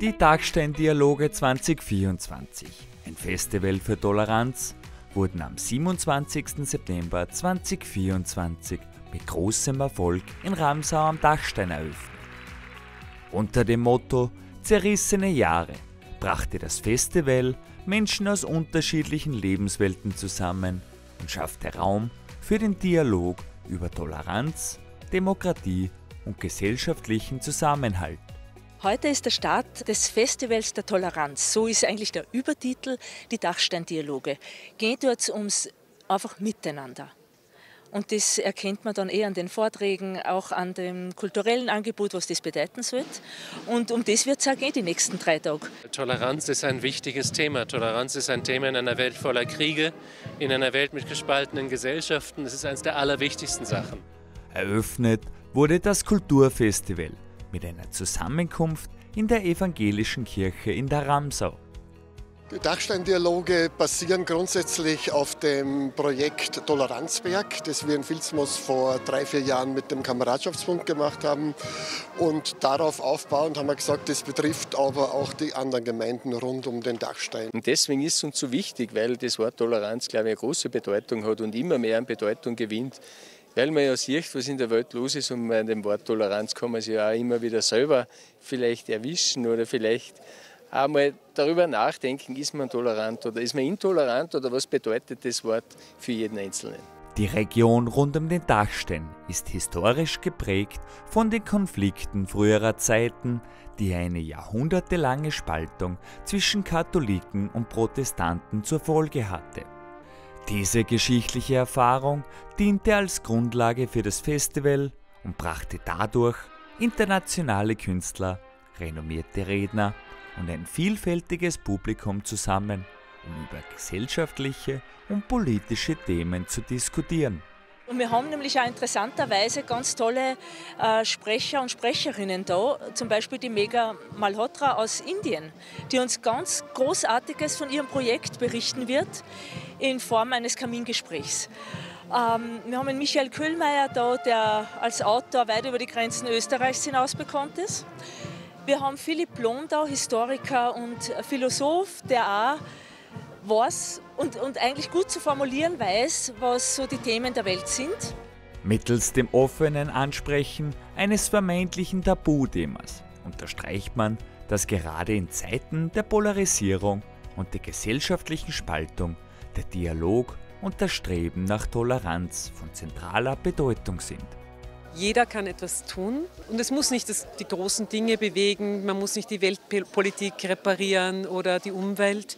Die Dachstein-Dialoge 2024, ein Festival für Toleranz, wurden am 27. September 2024 mit großem Erfolg in Ramsau am Dachstein eröffnet. Unter dem Motto Zerrissene Jahre brachte das Festival Menschen aus unterschiedlichen Lebenswelten zusammen und schaffte Raum für den Dialog über Toleranz, Demokratie und gesellschaftlichen Zusammenhalt. Heute ist der Start des Festivals der Toleranz. So ist eigentlich der Übertitel, die Dachstein-Dialoge. Geht dort ums einfach Miteinander. Und das erkennt man dann eh an den Vorträgen, auch an dem kulturellen Angebot, was das bedeuten soll. Und um das wird es auch gehen die nächsten drei Tage. Toleranz ist ein wichtiges Thema. Toleranz ist ein Thema in einer Welt voller Kriege, in einer Welt mit gespaltenen Gesellschaften. Es ist eines der allerwichtigsten Sachen. Eröffnet wurde das Kulturfestival mit einer Zusammenkunft in der evangelischen Kirche in der Ramsau. Die Dachsteindialoge basieren grundsätzlich auf dem Projekt Toleranzberg, das wir in Filzmoos vor drei, vier Jahren mit dem Kameradschaftsbund gemacht haben. Und darauf aufbauend haben wir gesagt, das betrifft aber auch die anderen Gemeinden rund um den Dachstein. Und deswegen ist es uns so wichtig, weil das Wort Toleranz, glaube ich, eine große Bedeutung hat und immer mehr an Bedeutung gewinnt weil man ja sieht, was in der Welt los ist und bei dem Wort Toleranz kann man sich ja auch immer wieder selber vielleicht erwischen oder vielleicht einmal darüber nachdenken, ist man tolerant oder ist man intolerant oder was bedeutet das Wort für jeden Einzelnen. Die Region rund um den Dachstein ist historisch geprägt von den Konflikten früherer Zeiten, die eine jahrhundertelange Spaltung zwischen Katholiken und Protestanten zur Folge hatte. Diese geschichtliche Erfahrung diente als Grundlage für das Festival und brachte dadurch internationale Künstler, renommierte Redner und ein vielfältiges Publikum zusammen, um über gesellschaftliche und politische Themen zu diskutieren. Und wir haben nämlich auch interessanterweise ganz tolle äh, Sprecher und Sprecherinnen da, zum Beispiel die Mega Malhotra aus Indien, die uns ganz Großartiges von ihrem Projekt berichten wird in Form eines Kamingesprächs. Ähm, wir haben Michael Köhlmeier da, der als Autor weit über die Grenzen Österreichs hinaus bekannt ist. Wir haben Philipp Blondau, Historiker und Philosoph, der auch weiß und, und eigentlich gut zu formulieren weiß, was so die Themen der Welt sind. Mittels dem offenen Ansprechen eines vermeintlichen Tabuthemas unterstreicht man, dass gerade in Zeiten der Polarisierung und der gesellschaftlichen Spaltung der Dialog und das Streben nach Toleranz von zentraler Bedeutung sind. Jeder kann etwas tun und es muss nicht das, die großen Dinge bewegen, man muss nicht die Weltpolitik reparieren oder die Umwelt,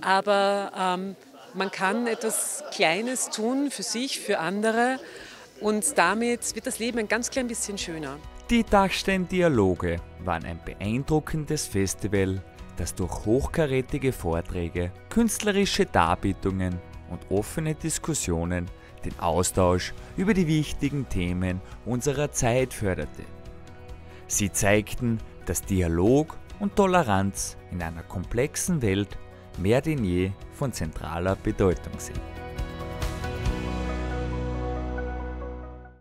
aber ähm, man kann etwas Kleines tun für sich, für andere und damit wird das Leben ein ganz klein bisschen schöner. Die Dachstein-Dialoge waren ein beeindruckendes Festival, das durch hochkarätige Vorträge, künstlerische Darbietungen und offene Diskussionen den Austausch über die wichtigen Themen unserer Zeit förderte. Sie zeigten, dass Dialog und Toleranz in einer komplexen Welt mehr denn je von zentraler Bedeutung sind.